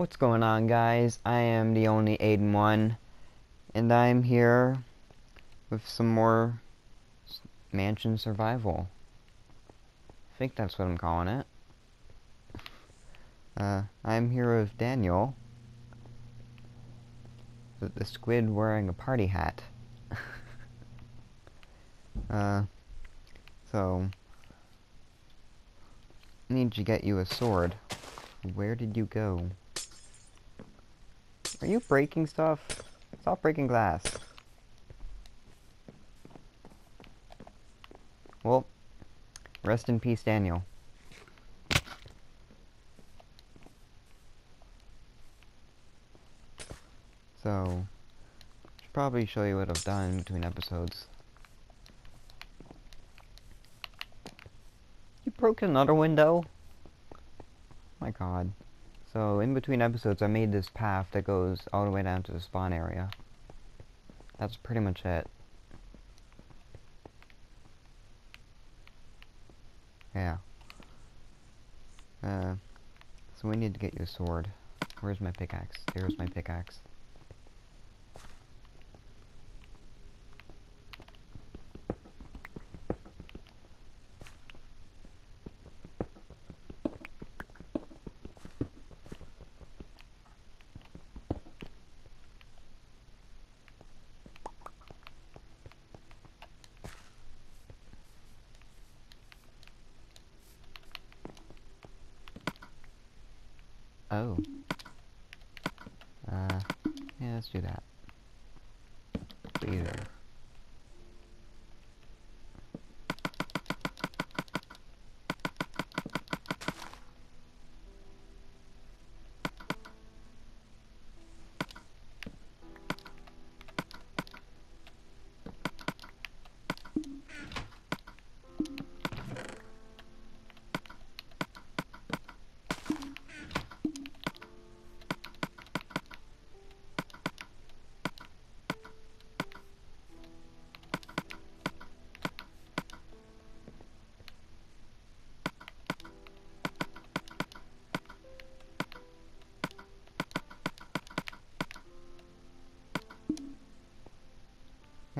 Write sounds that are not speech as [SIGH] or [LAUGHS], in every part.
What's going on guys? I am the only Aiden one and I'm here with some more mansion survival. I think that's what I'm calling it. Uh, I'm here with Daniel. The, the squid wearing a party hat. [LAUGHS] uh, so, I need to get you a sword. Where did you go? Are you breaking stuff? Stop breaking glass. Well, rest in peace, Daniel. So, should probably show you what I've done between episodes. You broke another window? My god. So, in between episodes, I made this path that goes all the way down to the spawn area. That's pretty much it. Yeah. Uh, so we need to get you a sword. Where's my pickaxe? There's my pickaxe. Oh. Uh, yeah, let's do that.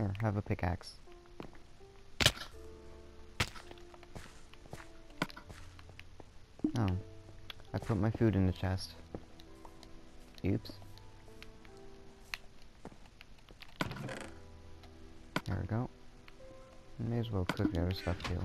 Here, have a pickaxe. Oh. I put my food in the chest. Oops. There we go. May as well cook the other stuff too.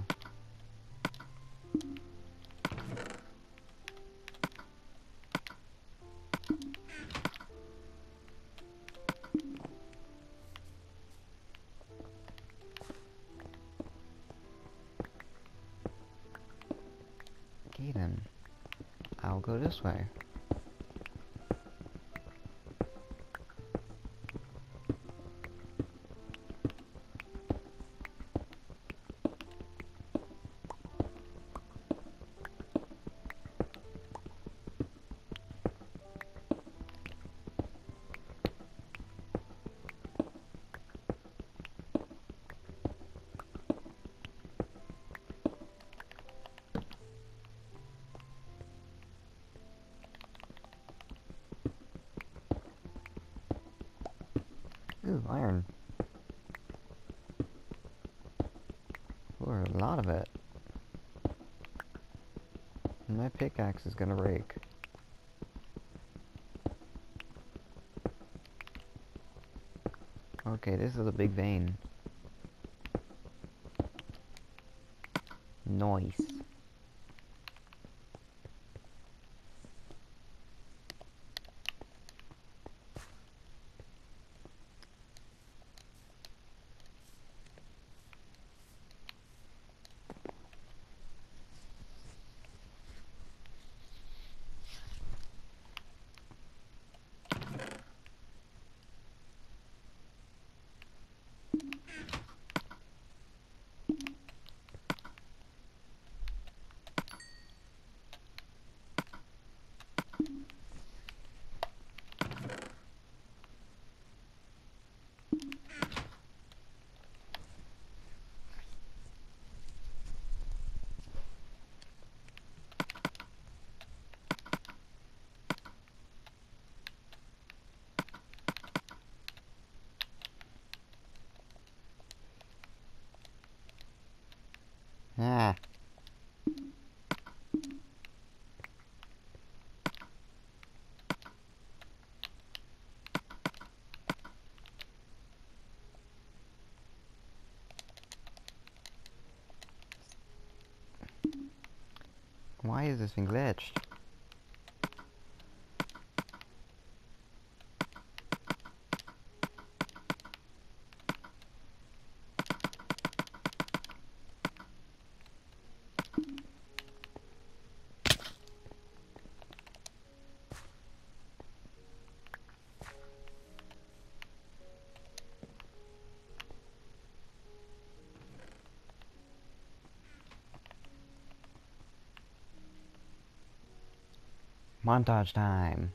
I'll Ooh, iron. Or a lot of it. My pickaxe is gonna rake. Okay, this is a big vein. Nice. Why is this thing glitched? Montage time.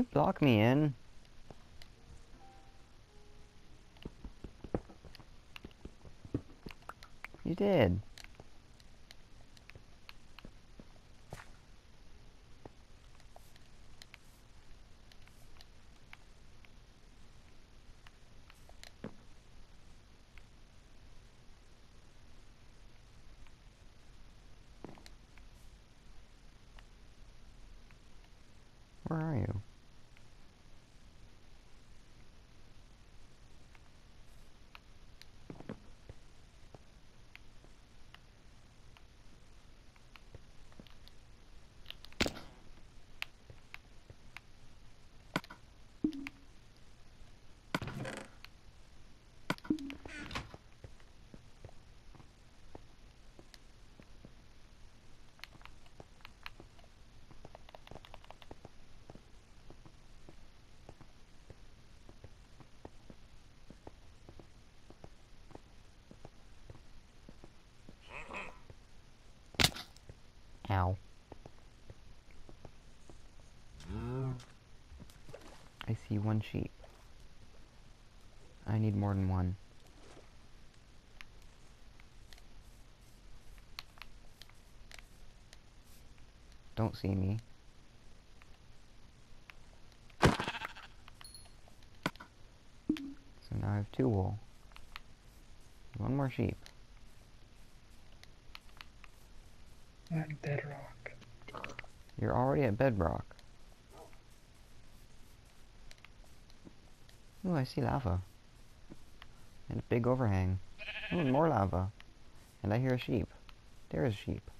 You block me in? You did. Where are you? Ow. I see one sheep. I need more than one. Don't see me. So now I have two wool. One more sheep. on bedrock. You're already at bedrock. I see lava. And a big overhang. Ooh, more lava. And I hear a sheep. There is a sheep.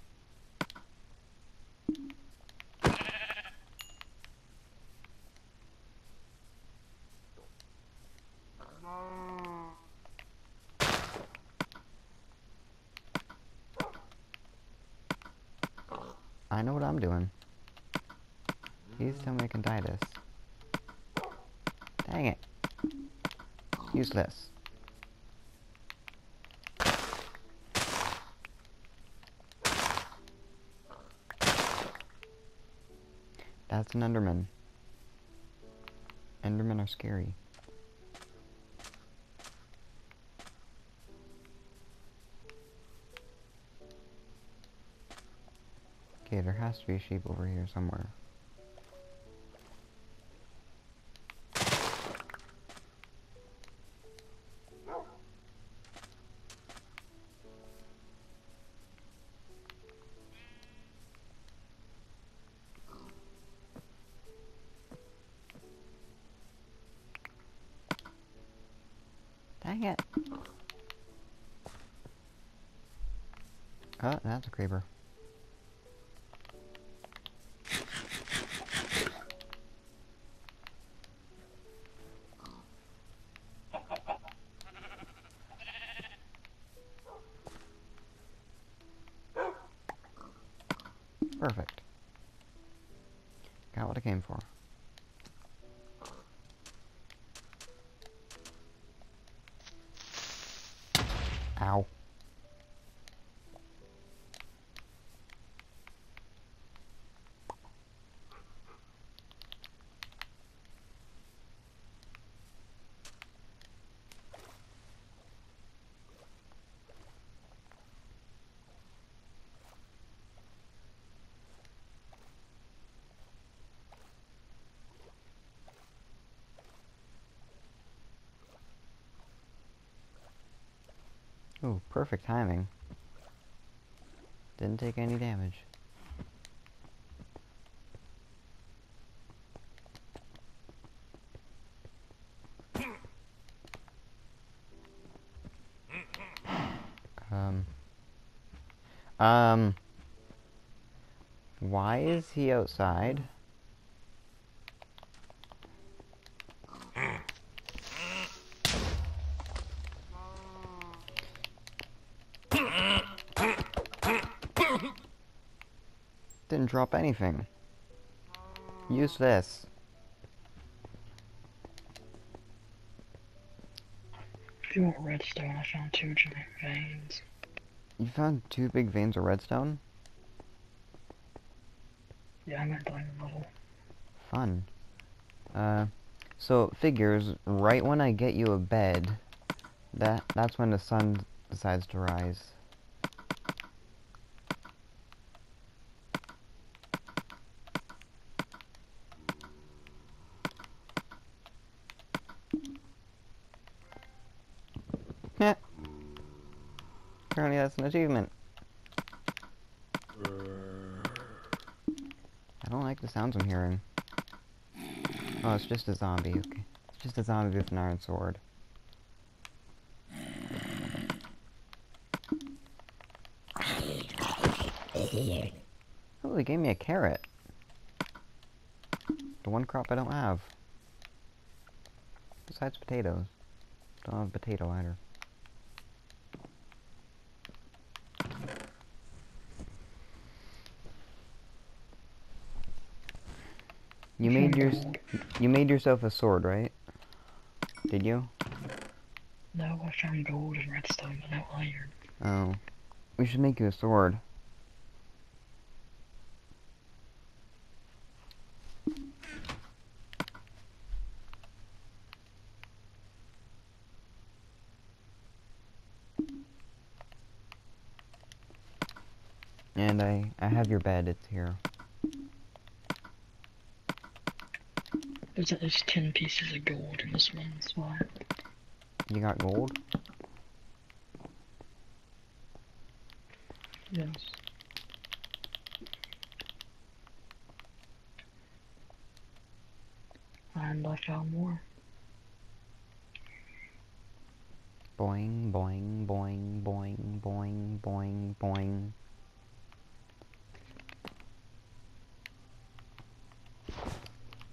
I know what I'm doing. Please tell me I can dye this. Dang it. Useless. That's an Enderman. Endermen are scary. Okay, there has to be a sheep over here somewhere. Oh, perfect timing. Didn't take any damage. Um. Um. Why is he outside? Drop anything. Use this. If you want redstone, I found two giant veins. You found two big veins of redstone? Yeah, I'm at diamond level. Fun. Uh, so figures, right when I get you a bed, that that's when the sun decides to rise. Yeah. Apparently that's an achievement. I don't like the sounds I'm hearing. Oh, it's just a zombie. Okay. It's just a zombie with an iron sword. Oh, they gave me a carrot. The one crop I don't have. Besides potatoes. Don't have a potato either. You made your you made yourself a sword, right? Did you? No, I found gold and redstone, but no iron. Oh. We should make you a sword. And I I have your bed, it's here. There's at least 10 pieces of gold in this one spot. You got gold? Yes. And I found more. Boing, boing, boing, boing, boing, boing, boing.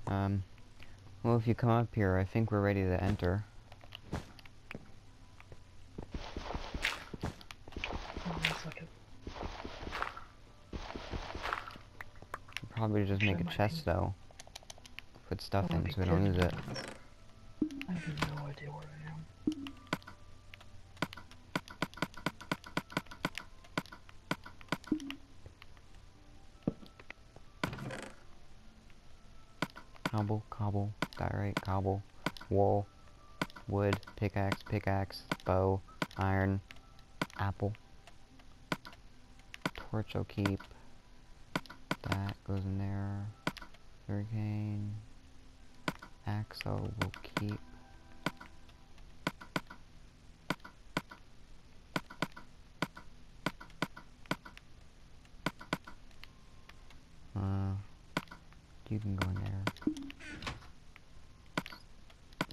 Um, well, if you come up here, I think we're ready to enter. It's like a, Probably just make a chest though. Put stuff in so we don't lose it. I have no idea where pickaxe, pickaxe, bow, iron, apple. Torch I'll keep. That goes in there. Hurricane. Axe I will keep. Uh, you can go in there.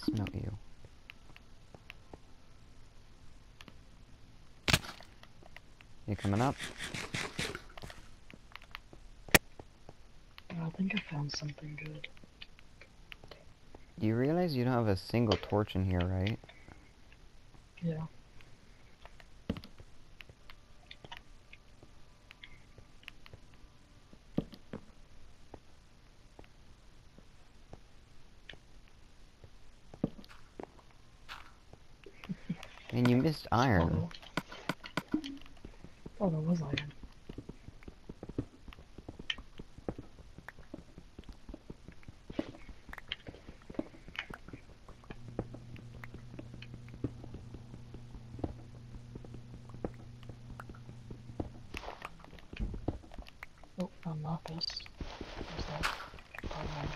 Smelt you. You coming up? I think I found something good. Do you realize you don't have a single torch in here, right? Yeah. And you missed iron. Oh, oh there was iron. Oh, found lapis. What's that? Diamond.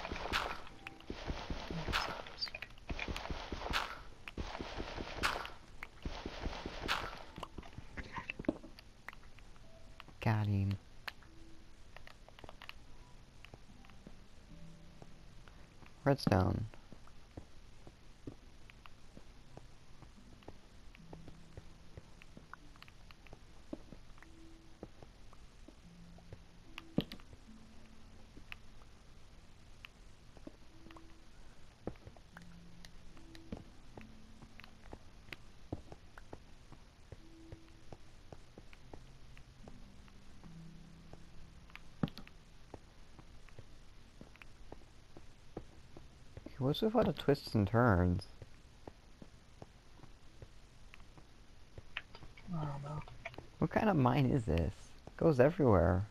What's that? Got him. Redstone. What's with all the twists and turns? I don't know. What kind of mine is this? It goes everywhere.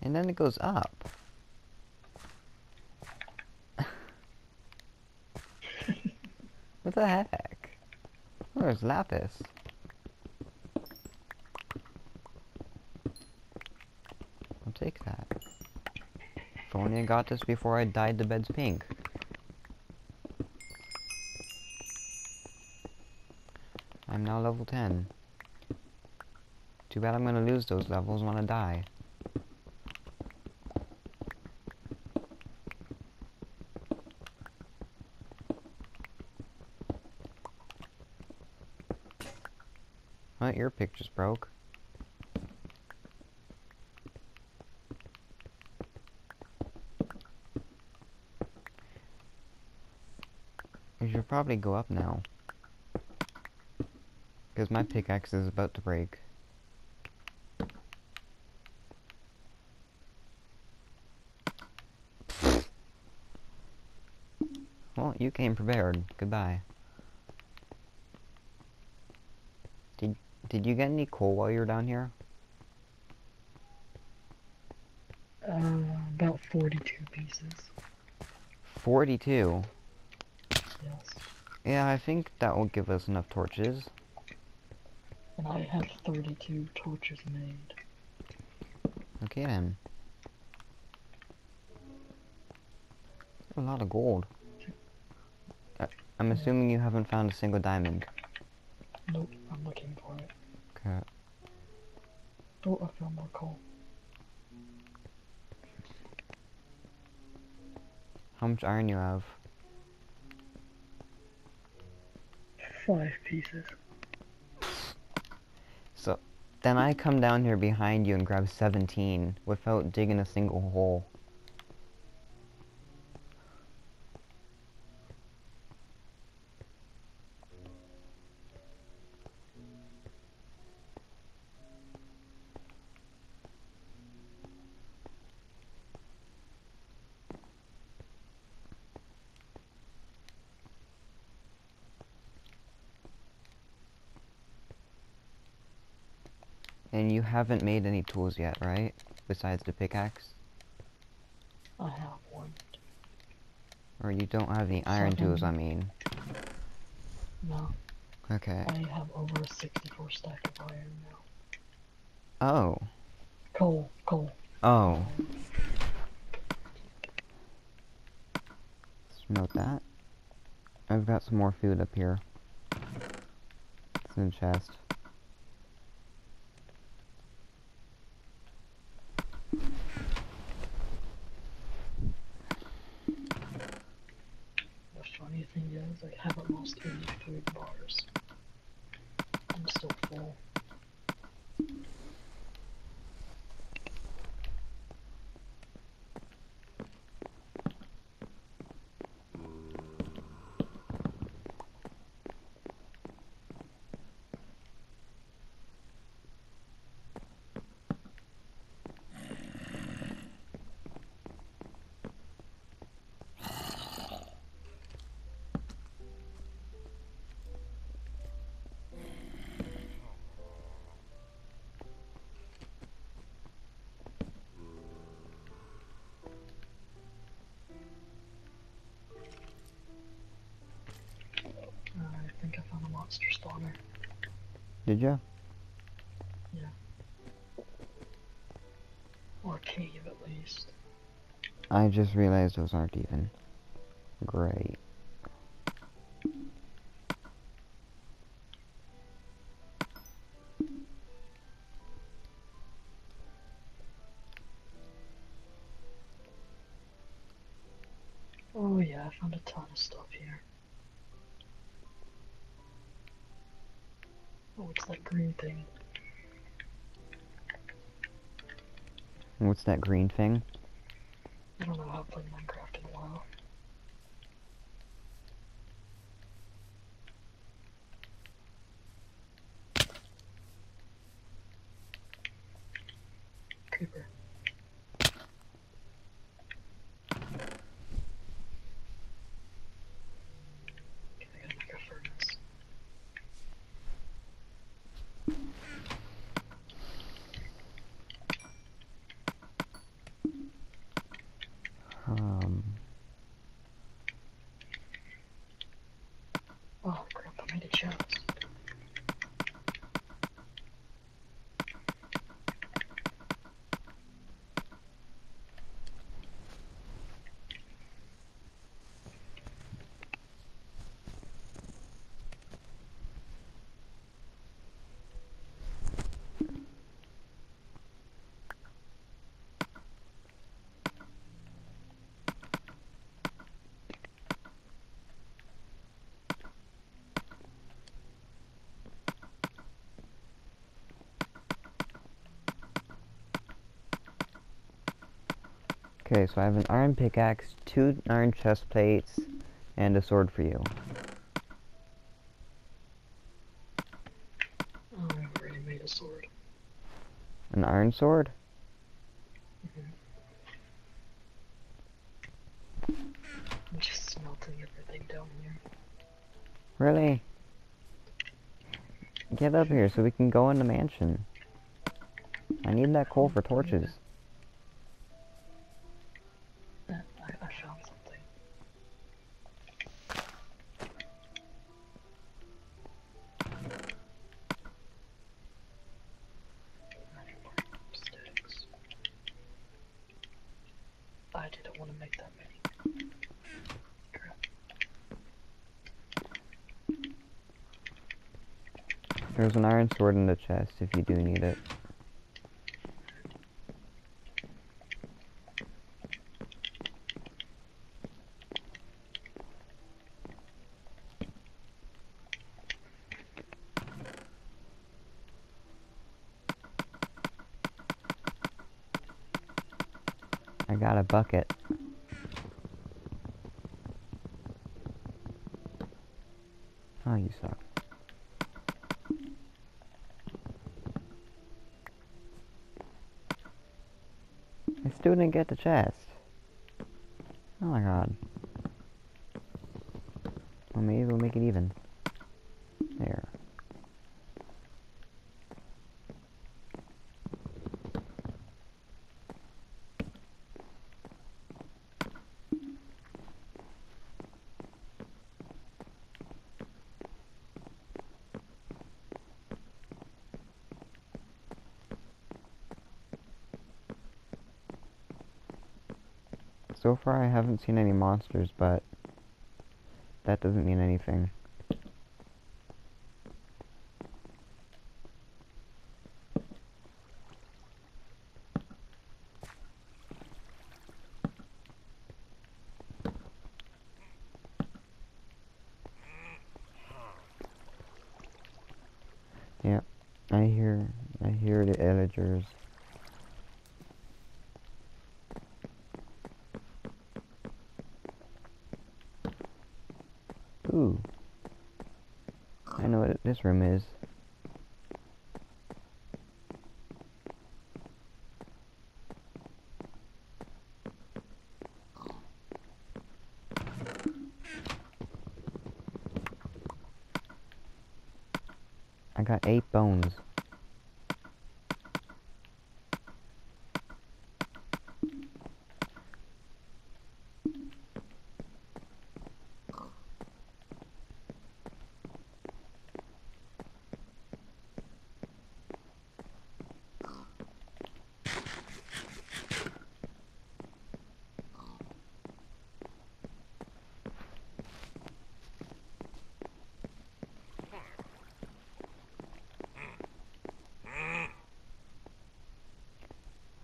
And then it goes up. [LAUGHS] what the heck? Oh, there's lapis. I'll take that. If only I got this before I dyed the beds pink. I'm now level 10. Too bad I'm gonna lose those levels when I die. Well, your picture's broke. Probably go up now. Because my pickaxe is about to break. Well, you came prepared. Goodbye. Did did you get any coal while you were down here? Uh, about 42 pieces. 42. Yes. Yeah, I think that will give us enough torches. And I have 32 torches made. Okay then. A lot of gold. I, I'm assuming you haven't found a single diamond. Nope, I'm looking for it. Okay. Oh, I found more coal. How much iron you have? Five pieces. So, then I come down here behind you and grab 17 without digging a single hole. Haven't made any tools yet, right? Besides the pickaxe? I have one. Or you don't have any iron tools, I mean. No, Okay. I have over a 64 stack of iron now. Oh. Coal, coal. Oh. Smelt that. I've got some more food up here. It's in the chest. Monster spawner. Did ya? Yeah. Or cave at least. I just realized those aren't even. Great. That green thing. What's that green thing? I don't know how to play Minecraft in a while. Creeper. Okay, I gotta make a furnace. Um, Oh crap, I made a chest. Okay, so I have an iron pickaxe, two iron chest plates, and a sword for you. Oh, I've already made a sword. An iron sword? Mm-hmm. I'm just smelting everything down here. Really? Get up here so we can go in the mansion. I need that coal for torches. There's an iron sword in the chest if you do need it. I got a bucket. Oh, you suck. Didn't get the chest. Oh my god. Well, maybe we'll make it even. There. So far I haven't seen any monsters, but that doesn't mean anything. Yep, I hear, I hear the villagers. Ooh. I know what this room is. I got eight bones.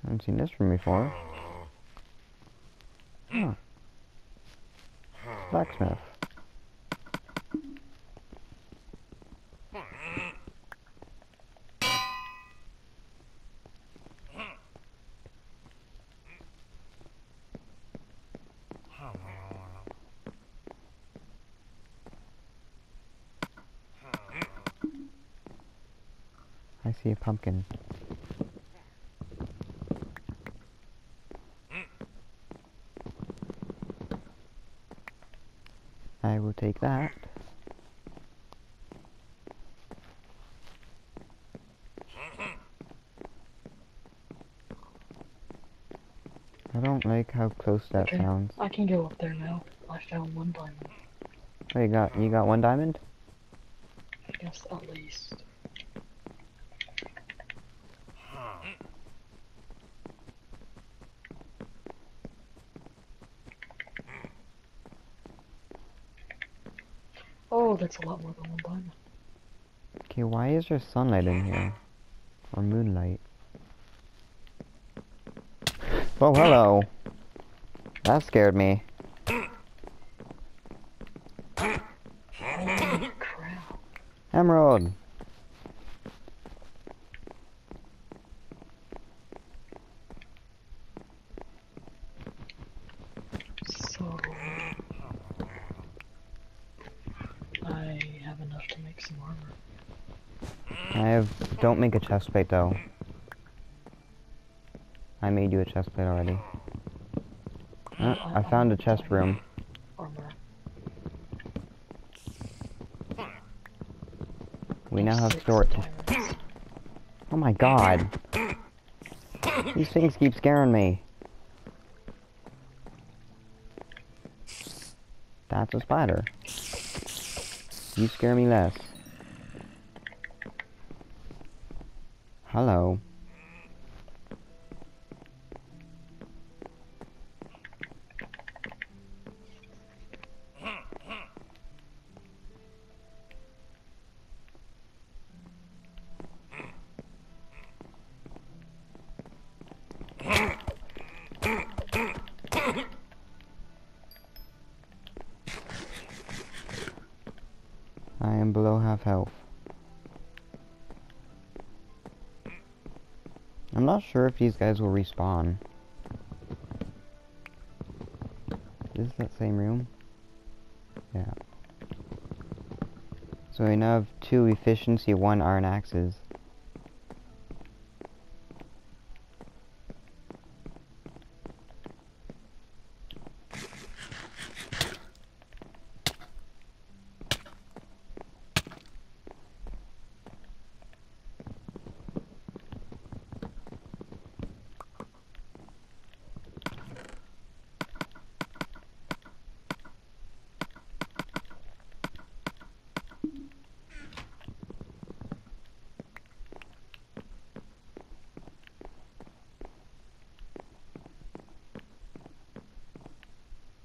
I haven't seen this room before. Huh. blacksmith. I see a pumpkin. I will take that. I don't close that Okay. sounds. I can go up there now. I found one diamond. Oh, you got you got one diamond? I guess at least. Oh, that's a lot more than one diamond. Okay, why is there sunlight in here? Or moonlight? Oh, hello. That scared me. Holy crap. Emerald! So I have enough to make some armor. I have... Don't make a chest plate, though. I made you a chest plate already. Uh, I found a chest room. We now have storage. Oh my god! These things keep scaring me. That's a spider. You scare me less. Hello. Sure if these guys will respawn. This is that same room? Yeah. So we now have two efficiency, one iron axes.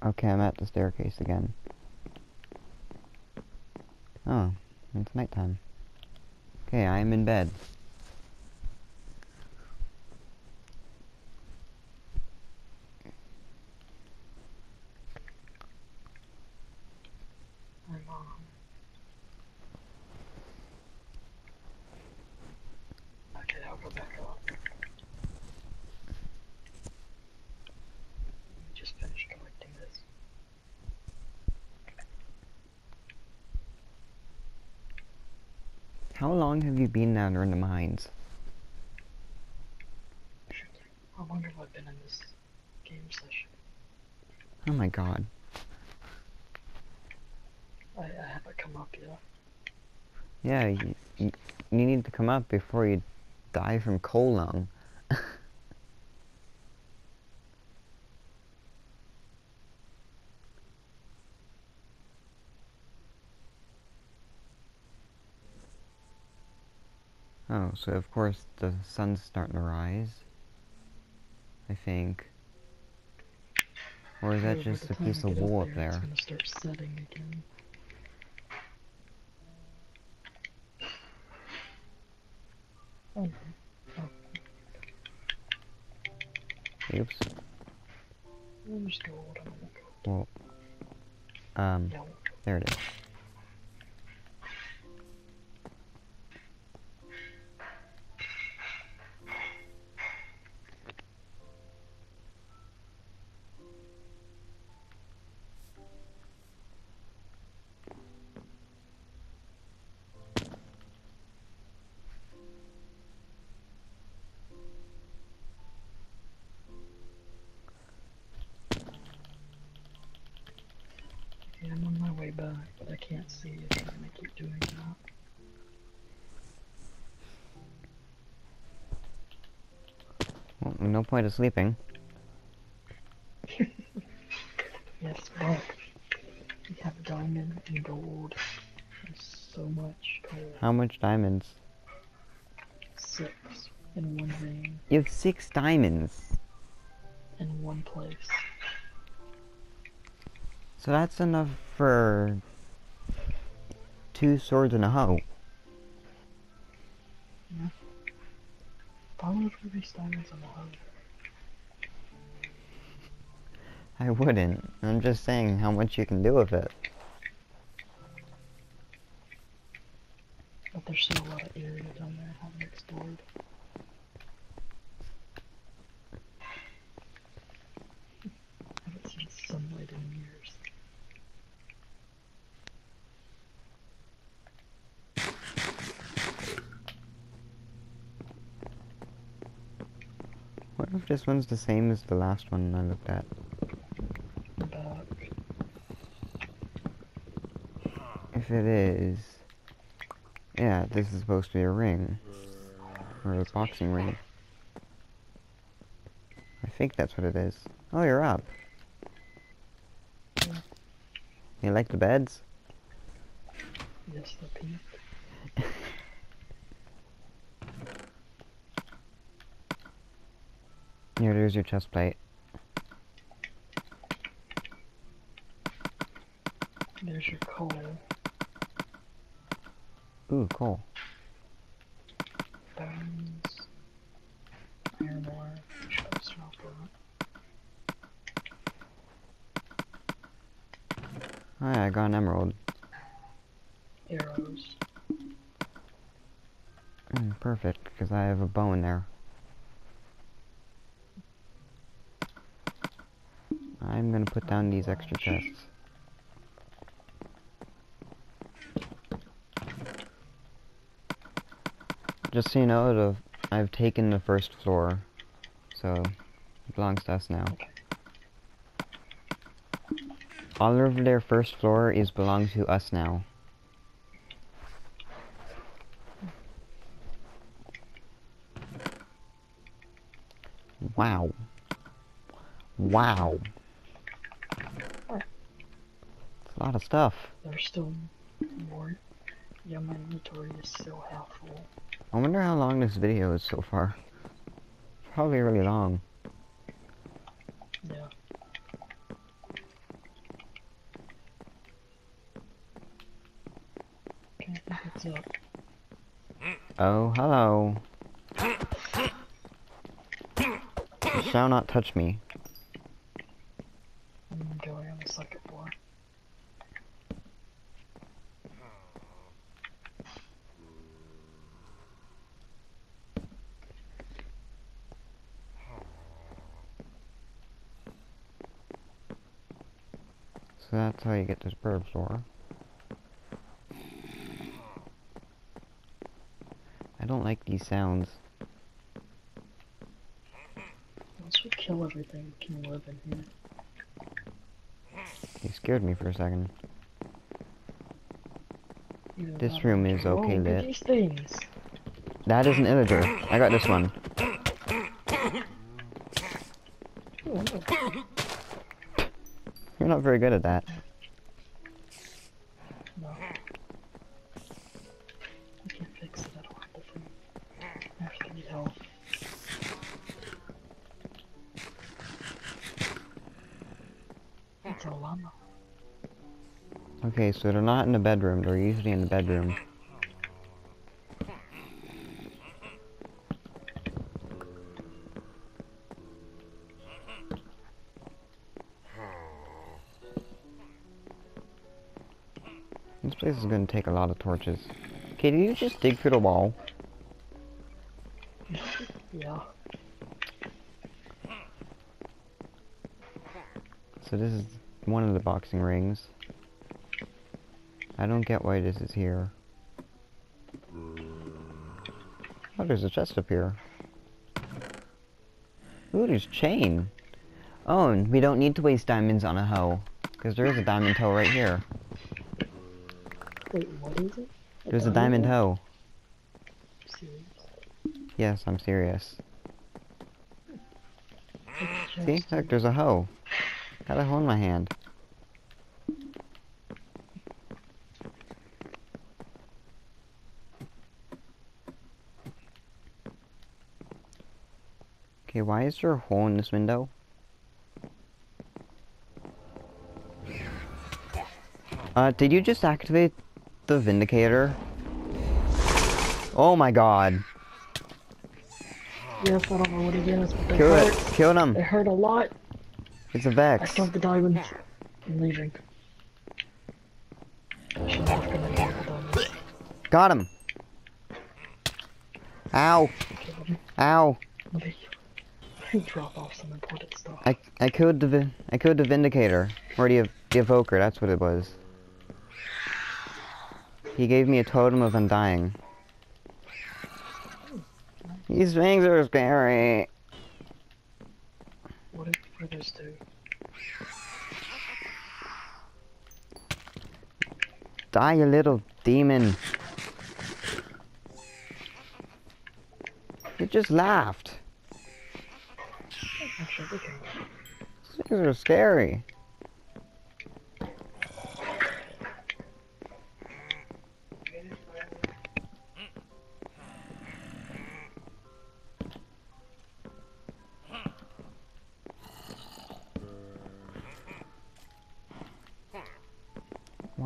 Okay, I'm at the staircase again. Oh, it's nighttime. Okay, I am in bed. I'm um. Okay, I'll go back up. Let me just finish collecting this. How long have you been down there in the mines? How long have I been in this game session? Oh my god. I, I haven't come up yet. Yeah, you, you, you need to come up before you die from coal lung. [LAUGHS] oh, so of course the sun's starting to rise. I think. Or is that just a piece of wool up there? Way back, but I can't see if I'm gonna keep doing that. Well, no point of sleeping. [LAUGHS] Yes, but we have diamond and gold. And so much coal. How much diamonds? Six in one vein, You have six diamonds. So that's enough for two swords and a hoe. Why would waste diamonds on the hoe? I wouldn't. I'm just saying how much you can do with it. But there's still a lot of area down there I haven't explored. haven't seen sunlight in years. What if this one's the same as the last one I looked at? If it is... Yeah, this is supposed to be a ring. Or a boxing ring. I think that's what it is. Oh, you're up. You like the beds? Yes, the pink. [LAUGHS] Here, there's your chest plate. There's your coal. Ooh, cool. Bones. Iron ore. Should have smelted Oh yeah, I got an emerald. Arrows. Mm, perfect, because I have a bow in there. I'm gonna put down these extra chests. Just so you know, the, I've taken the first floor, so it belongs to us now. All of their first floor is belong to us now. Wow. Wow. What? It's a lot of stuff. There's still more. Yeah, my inventory is still half full. I wonder how long this video is so far. Probably really long. Yeah. Okay, I think it's up. Oh, hello. [COUGHS] Shall not touch me. I'm going on the second floor. So that's how you get this bird floor. I don't like these sounds. Once we kill everything, we can live in here. You scared me for a second. Either This room is okay Whoa, look at lit. these things. That is an illager. I got this one. Oh, look. You're not very good at that. No. I can't fix it, I don't have the. I three health. It's a llama. Okay, so they're not in the bedroom. They're usually in the bedroom. Place is gonna take a lot of torches. Okay, did you just dig through the wall? Yeah. So this is one of the boxing rings. I don't get why this is here. Oh, there's a chest up here. Ooh, there's chain. Oh, and we don't need to waste diamonds on a hoe. Because there is a diamond hoe right here. Wait, what is it? There's a diamond hoe. Yes, I'm serious. See? Look, there's a hoe. Got a hoe in my hand. Okay, why is there a hole in this window? Uh, did you just activate the Vindicator? Oh my god. Yes, I don't know what it is, but they Kill it. Kill him. It hurt a lot. It's a Vex. took the diamonds. I'm leaving. I should have gonna get the. Got him. Ow. Him. Ow. Let me, let me drop off some important stuff. I I killed the I killed the Vindicator or the the Evoker. That's what it was. He gave me a totem of undying. These things are scary. What did brothers do? Die, you little demon. You just laughed. Actually, they can. These things are scary.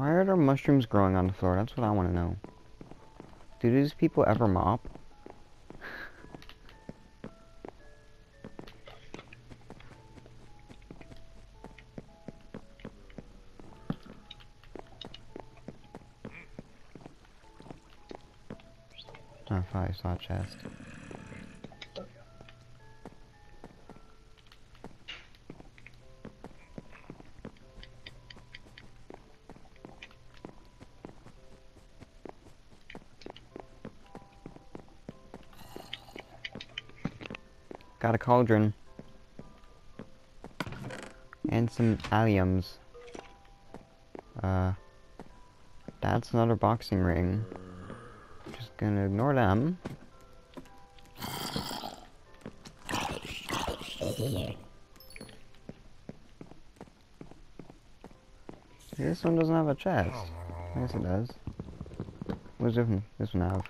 Why are there mushrooms growing on the floor? That's what I want to know. Do these people ever mop? Oh, I saw a chest. Cauldron. And some alliums. Uh, that's another boxing ring. Just gonna ignore them. This one doesn't have a chest. Yes, it does. What does this one, this one have?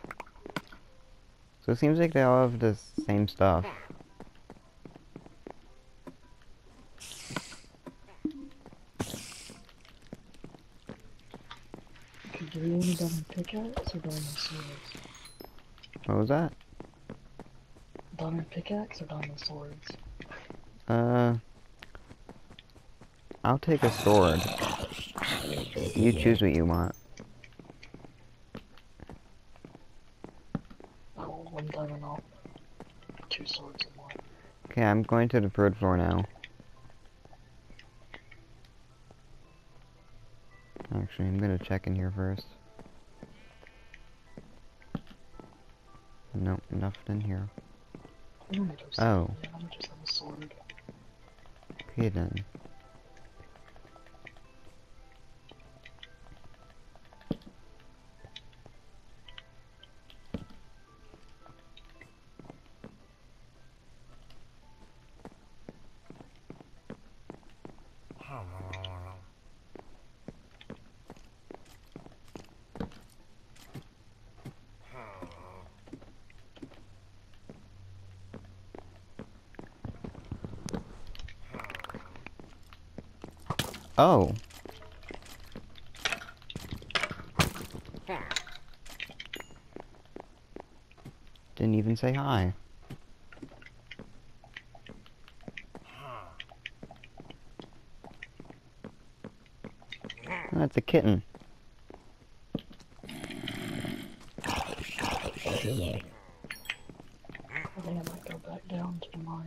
So it seems like they all have the same stuff. Okay, do we want a diamond pickaxe or diamond swords? What was that? Diamond pickaxe or diamond swords? Uh, I'll take a sword. You choose what you want. Want one diamond off. Two swords and one. Okay, I'm going to the third floor now. Actually, I'm gonna check in here first. In here. I don't need those. Oh. Yeah, I'm just have a sword. Okay then. Oh. Didn't even say hi. That's a kitten. I think I might go back down to my.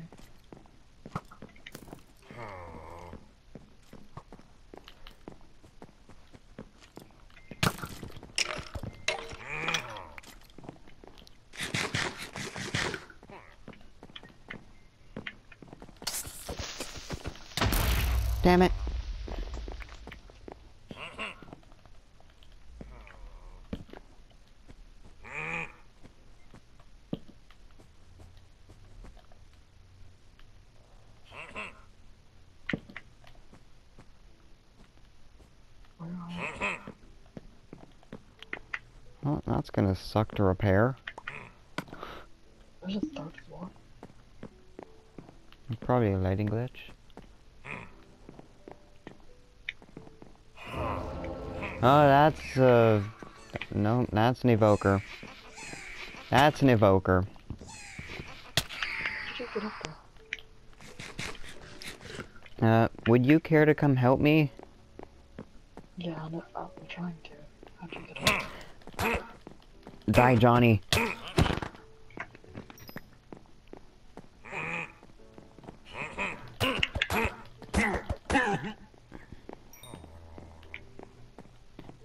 Damn it. Where am I? Well, that's gonna suck to repair. There's a third floor. Probably a lighting glitch. Oh, that's, uh... No, that's an evoker. That's an evoker. Did you get up there? Uh, would you care to come help me? Yeah, I know, I'm trying to. How'd you get up there? Die, Johnny.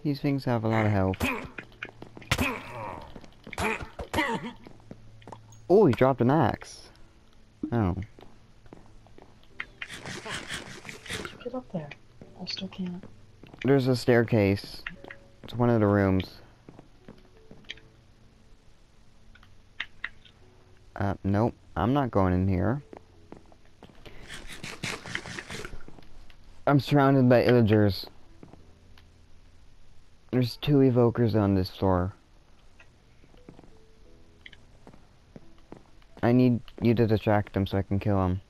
These things have a lot of health. Oh, he dropped an axe. Oh. Get up there? I still can't. There's a staircase. It's one of the rooms. Uh, nope. I'm not going in here. I'm surrounded by illagers. There's two evokers on this floor. I need you to distract them so I can kill them.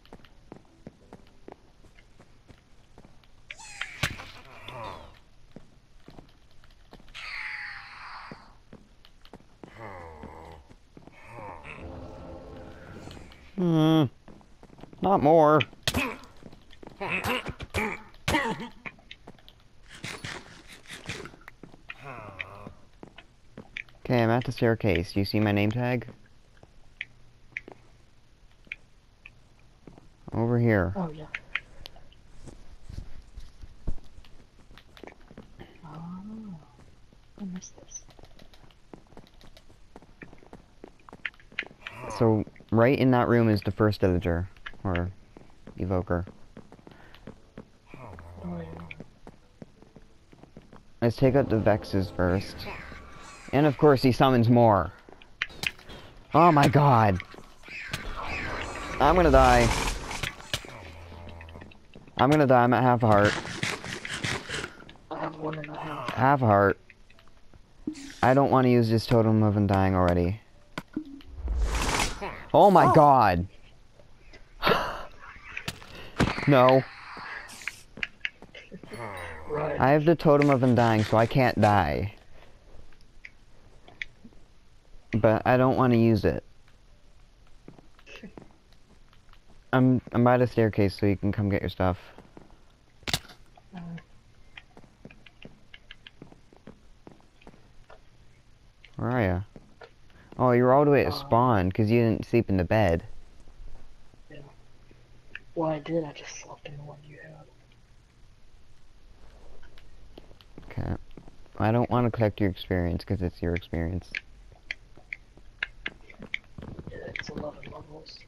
Hmm. Not more. Okay, I'm at the staircase. Do you see my name tag? Over here. Oh, yeah. Oh, I missed this. So, right in that room is the first villager. Or evoker. Oh. Let's take out the Vexes first. And of course he summons more. Oh my god. I'm gonna die. I'm gonna die, I'm at half a heart. I have one and a half. Half a heart. I don't want to use this totem of undying already. Oh my Oh. god. [SIGHS] no. Right. I have the totem of undying, so I can't die. But I don't want to use it. I'm I'm by the staircase, so you can come get your stuff. Uh, Where are you? Oh, you're all the way at Uh, spawn because you didn't sleep in the bed. Yeah. well, I did. I just slept in the one you had. Okay. I don't want to collect your experience because it's your experience. Yeah, it's 11 levels.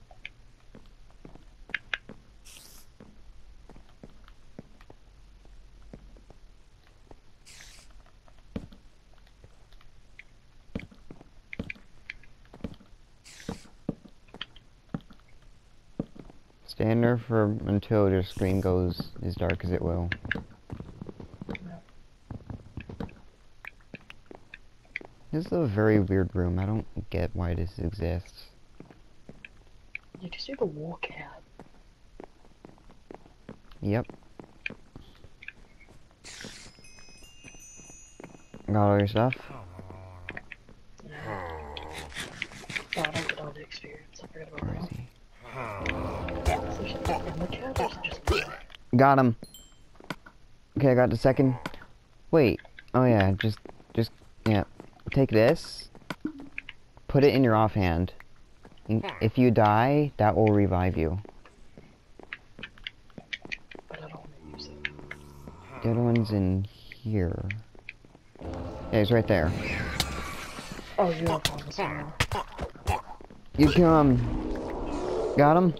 Stand there for until your screen goes as dark as it will. This is a very weird room. I don't get why this exists. Did just see the cat? Yep. Got all your stuff? Yeah. Oh, I don't get all the experience. I forgot about Where that. he? It in the cat or is it just me? Got him. Okay, I got the second. Wait. Oh yeah, just, just, yeah. Take this. put it in your offhand. If you die, that will revive you. But I don't want to use it. The other one's in here. Yeah, he's right there. Oh, you have well. You kill him. Got him?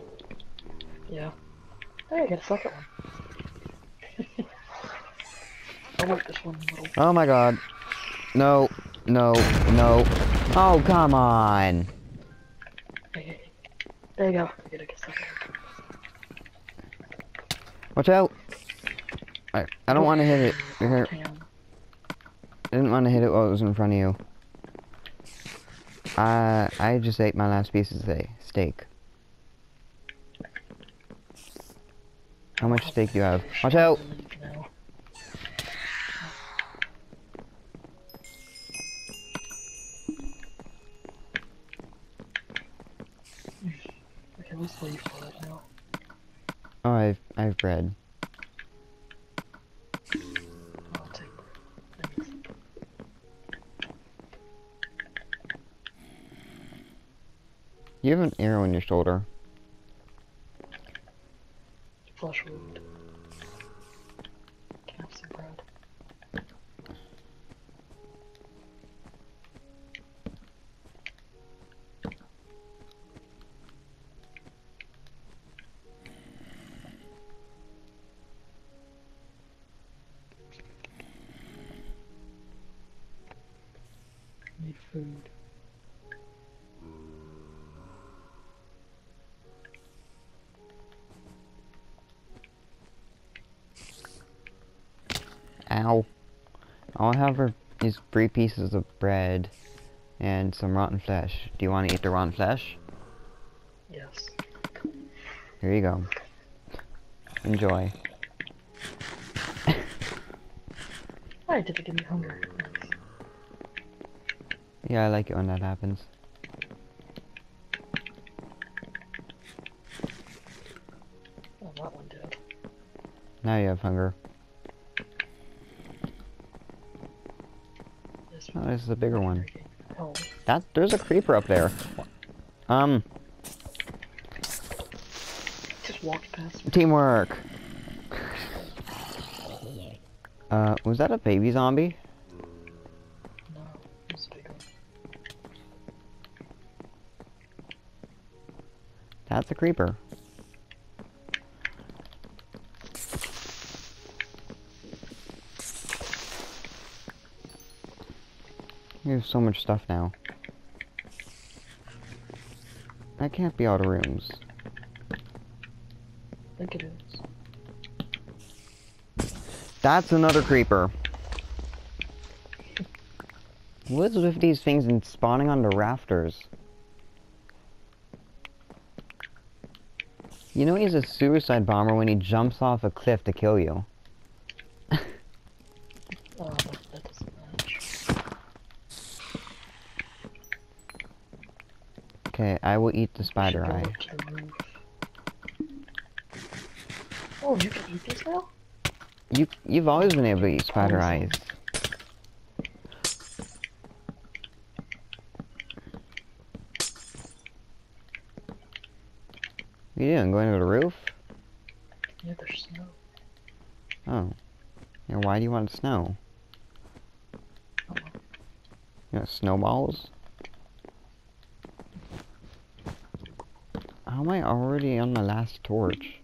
Yeah. Hey, I got a second one. I like this one little. Oh my god. No, no, no. Oh, come on. There you go. Get a second one. Watch out. I, I don't want to hit it. Oh, Here. Damn. I didn't want to hit it while it was in front of you. I I just ate my last piece of steak. steak. How much steak do you have? Watch out! Now. Oh, I've I've Thanks. You have an arrow in your shoulder. Wound. Need food. Ow. All I have are is three pieces of bread and some rotten flesh. Do you want to eat the rotten flesh? Yes. Here you go. Enjoy. Why did it give me hunger? Yeah, I like it when that happens. Oh, that one did. Now you have hunger. This Oh, this is a bigger one. Oh, That there's a creeper up there. Um, just walked past me. teamwork. Uh, was that a baby zombie? A creeper. We have so much stuff now. That can't be all the rooms. I think it is. That's another creeper. [LAUGHS] What's with these things and spawning on the rafters? You know he's a suicide bomber when he jumps off a cliff to kill you. Oh, that, doesn't match. Okay, I will eat the spider eye. Oh, you can eat these now? You you've always been able to eat spider eyes. What are you doing? Going to the roof? Yeah, there's snow. Oh. Yeah, why do you want snow? Oh. You know, snowballs? How am I already on my last torch?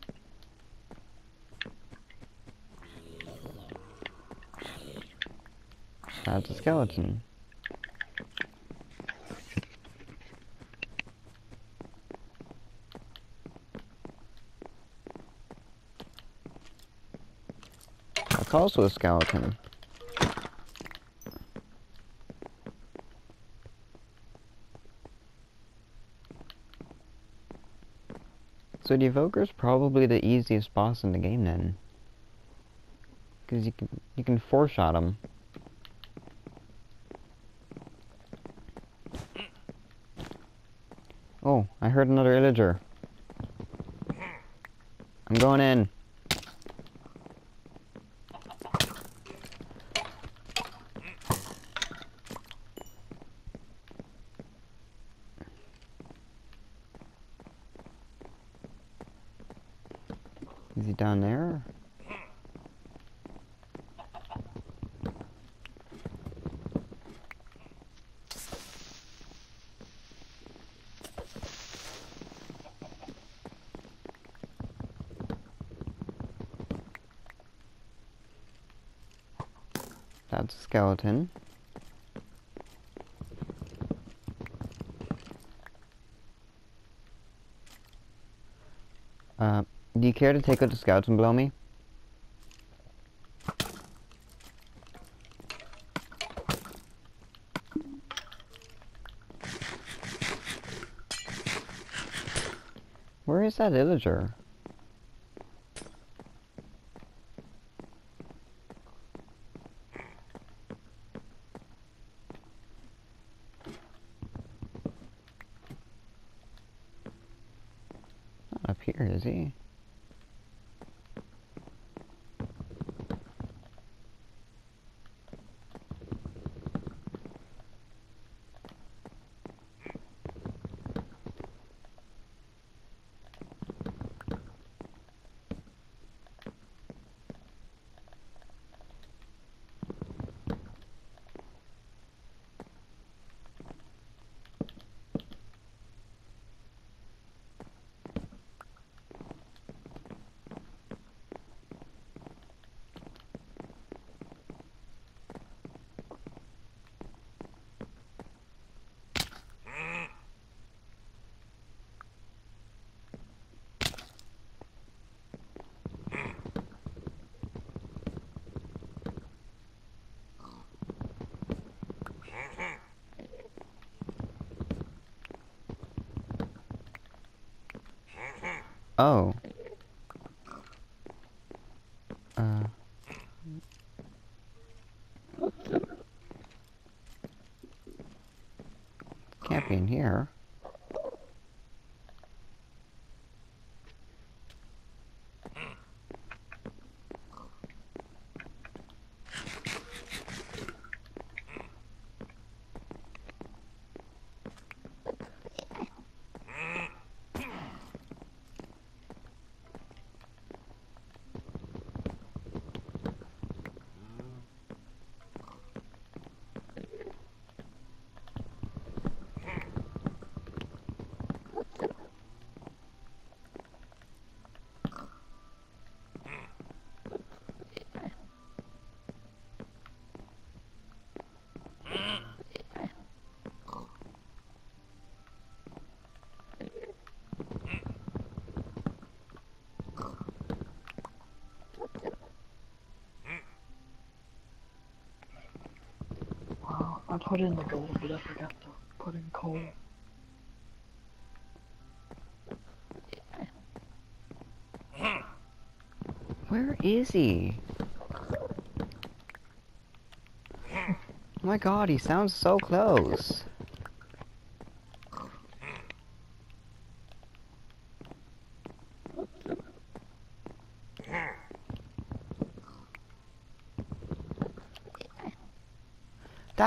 That's a skeleton. That's also a skeleton. So the Evoker's probably the easiest boss in the game then. Cause you can you can four shot him. Oh, I heard another illager. I'm going in. Is he down there? That's a skeleton. Uh, do you care to take out the skeleton below me? Where is that villager? Not up here, is he? Oh. Uh. Can't be in here. I put in the gold, but I forgot to put in coal. Where is he? My god, he sounds so close.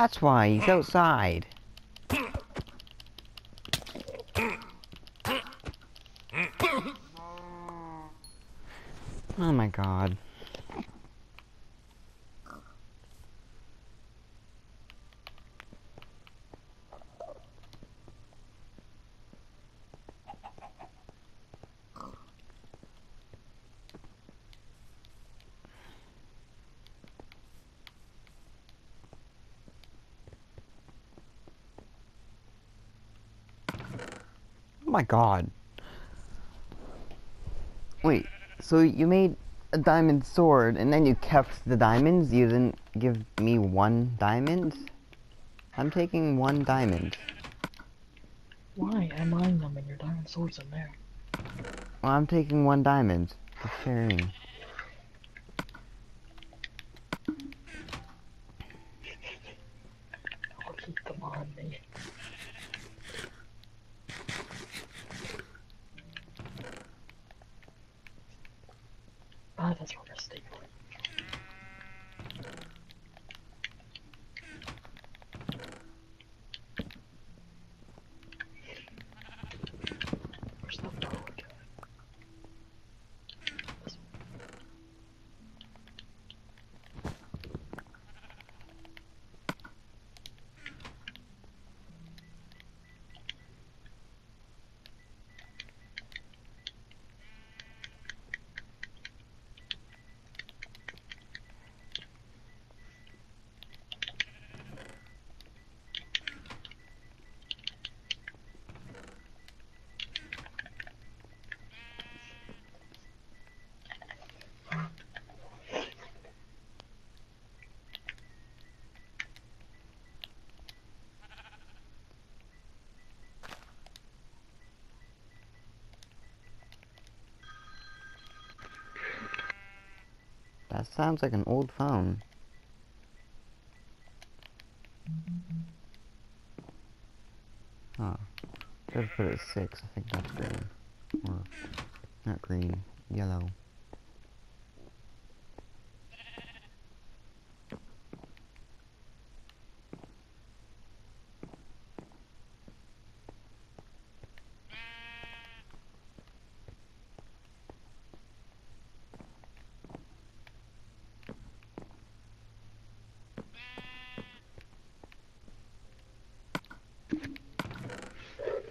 That's why he's outside. Oh my god. Oh my god. Wait, so you made a diamond sword and then you kept the diamonds? You didn't give me one diamond? I'm taking one diamond. Why? Am I mined them and your diamond sword's in there. Well, I'm taking one diamond for sharing. I'll keep them on me. Ah, that's where we're stapling. Where's the road? This one. That sounds like an old phone. Huh. Should have put it at 6. I think that's green. Or, not green. Yellow.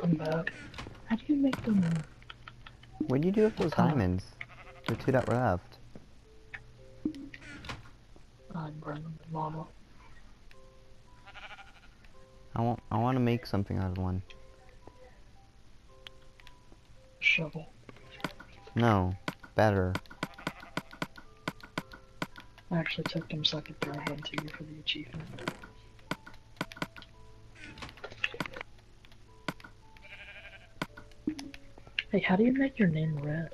I'm back. How do you make them? What'd you do with those Huh. diamonds? Left. I burn them in lava. I want, I want to make something out of one. Shovel. No. Better. I actually took them so I could throw them to you for the achievement. Hey, how do you make your name red?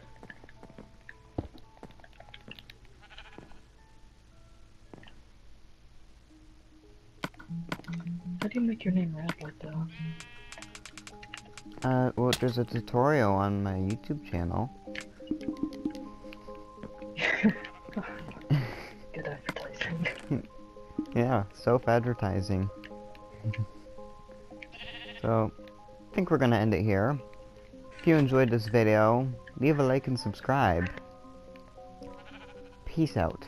Your name red like that? Uh, well, there's a tutorial on my YouTube channel. [LAUGHS] Good advertising. [LAUGHS] Yeah, self-advertising. so, I think we're gonna end it here. If you enjoyed this video, leave a like and subscribe. Peace out.